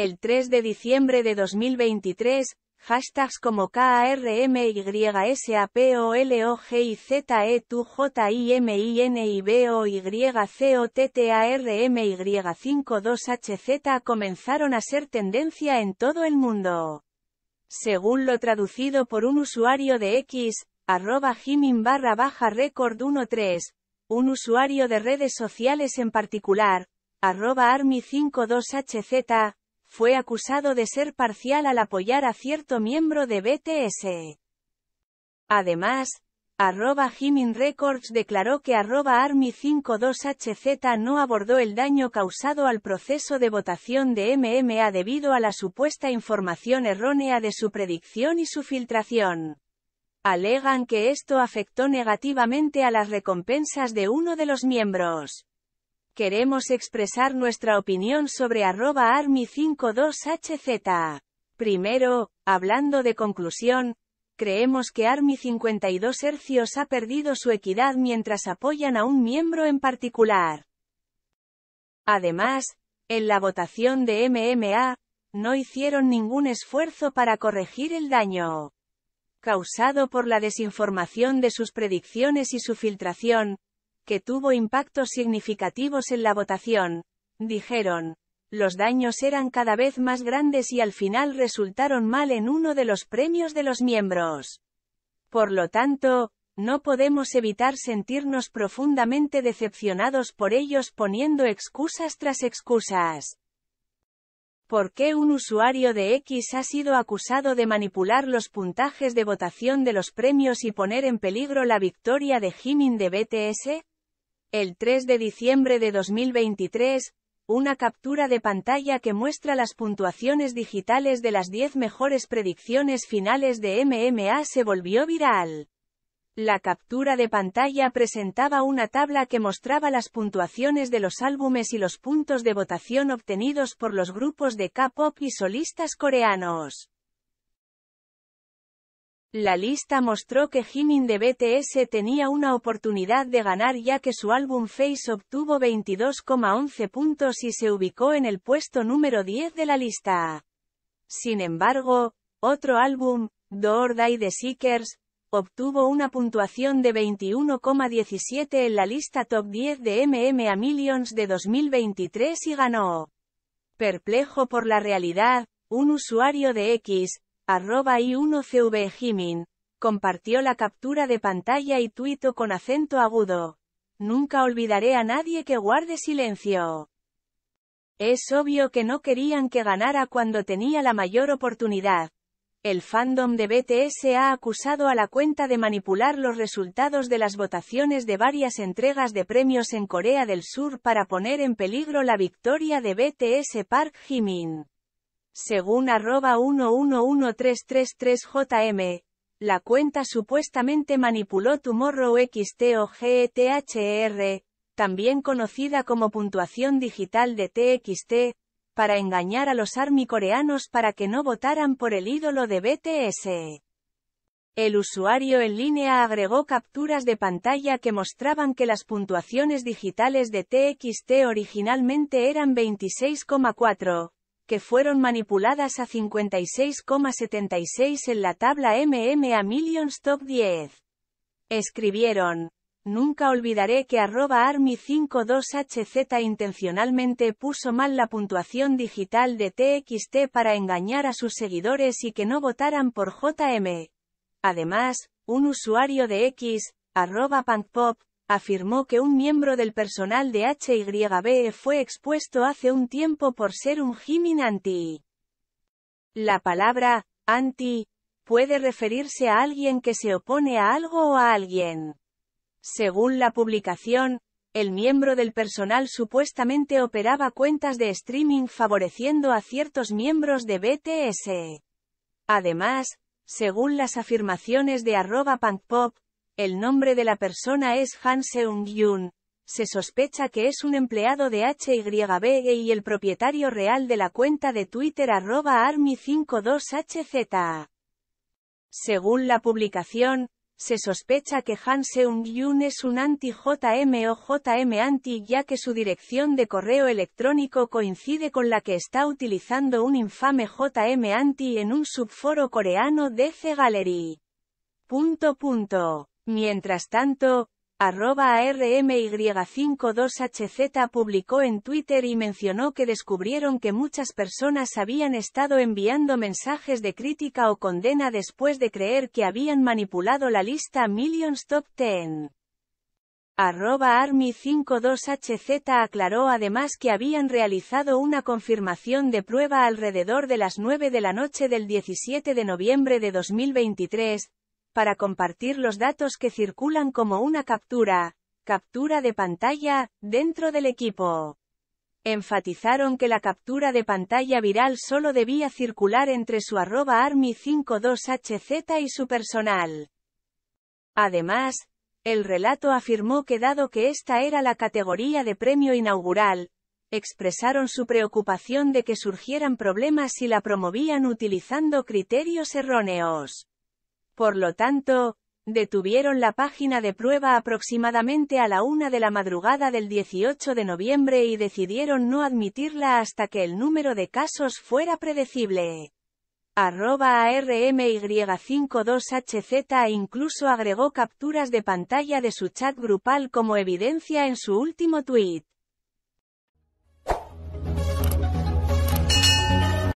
El 3 de diciembre de 2023, hashtags como KRMYSAPOLOGIZE tu JIMINEYCOTTARMY52HZ comenzaron a ser tendencia en todo el mundo. Según lo traducido por un usuario de X, arroba jimin barra baja record 13, un usuario de redes sociales en particular, arroba army52hz, fue acusado de ser parcial al apoyar a cierto miembro de BTS. Además, arroba Jimin Records declaró que arroba Army52HZ no abordó el daño causado al proceso de votación de MMA debido a la supuesta información errónea de su predicción y su filtración. Alegan que esto afectó negativamente a las recompensas de uno de los miembros queremos expresar nuestra opinión sobre arroba army52hz. Primero, hablando de conclusión, creemos que Army 52 hercios ha perdido su equidad mientras apoyan a un miembro en particular. Además, en la votación de MMA, no hicieron ningún esfuerzo para corregir el daño causado por la desinformación de sus predicciones y su filtración, que tuvo impactos significativos en la votación, dijeron. Los daños eran cada vez más grandes y al final resultaron mal en uno de los premios de los miembros. Por lo tanto, no podemos evitar sentirnos profundamente decepcionados por ellos poniendo excusas tras excusas. ¿Por qué un usuario de X ha sido acusado de manipular los puntajes de votación de los premios y poner en peligro la victoria de Jimin de BTS? El 3 de diciembre de 2023, una captura de pantalla que muestra las puntuaciones digitales de las 10 mejores predicciones finales de MMA se volvió viral. La captura de pantalla presentaba una tabla que mostraba las puntuaciones de los álbumes y los puntos de votación obtenidos por los grupos de K-pop y solistas coreanos. La lista mostró que Jimin de BTS tenía una oportunidad de ganar ya que su álbum Face obtuvo 22,11 puntos y se ubicó en el puesto número 10 de la lista. Sin embargo, otro álbum, Door Die The Seekers, obtuvo una puntuación de 21,17 en la lista top 10 de MMA Millions de 2023 y ganó. Perplejo por la realidad, un usuario de X, arroba i1cv Jimin, compartió la captura de pantalla y tuito con acento agudo. Nunca olvidaré a nadie que guarde silencio. Es obvio que no querían que ganara cuando tenía la mayor oportunidad. El fandom de BTS ha acusado a la cuenta de manipular los resultados de las votaciones de varias entregas de premios en Corea del Sur para poner en peligro la victoria de BTS Park Jimin. Según arroba 111333jm, la cuenta supuestamente manipuló Tomorrow XT o GETHR, también conocida como puntuación digital de TXT, para engañar a los ARMY coreanos para que no votaran por el ídolo de BTS. El usuario en línea agregó capturas de pantalla que mostraban que las puntuaciones digitales de TXT originalmente eran 26,4, que fueron manipuladas a 56,76 en la tabla MMA Millions Top 10. Escribieron. Nunca olvidaré que arroba army52hz intencionalmente puso mal la puntuación digital de TXT para engañar a sus seguidores y que no votaran por JM. Además, un usuario de X, arroba punkpop, afirmó que un miembro del personal de HYB fue expuesto hace un tiempo por ser un Jimin anti. La palabra, anti, puede referirse a alguien que se opone a algo o a alguien. Según la publicación, el miembro del personal supuestamente operaba cuentas de streaming favoreciendo a ciertos miembros de BTS. Además, según las afirmaciones de arroba punkpop, el nombre de la persona es Han Seung-yun. Se sospecha que es un empleado de HYB y el propietario real de la cuenta de Twitter arroba army52hz. Según la publicación, se sospecha que Han Seung-yoon es un anti-JM o JM anti ya que su dirección de correo electrónico coincide con la que está utilizando un infame JM anti en un subforo coreano DC Gallery. Punto punto. Mientras tanto, Arroba ARMY52HZ publicó en Twitter y mencionó que descubrieron que muchas personas habían estado enviando mensajes de crítica o condena después de creer que habían manipulado la lista Millions Top 10. Arroba Army52HZ aclaró además que habían realizado una confirmación de prueba alrededor de las 9 de la noche del 17 de noviembre de 2023, para compartir los datos que circulan como una captura, captura de pantalla, dentro del equipo. Enfatizaron que la captura de pantalla viral solo debía circular entre su arroba army52hz y su personal. Además, el relato afirmó que dado que esta era la categoría de premio inaugural, expresaron su preocupación de que surgieran problemas si la promovían utilizando criterios erróneos. Por lo tanto, detuvieron la página de prueba aproximadamente a la una de la madrugada del 18 de noviembre y decidieron no admitirla hasta que el número de casos fuera predecible. Arroba ARMY52HZ incluso agregó capturas de pantalla de su chat grupal como evidencia en su último tweet.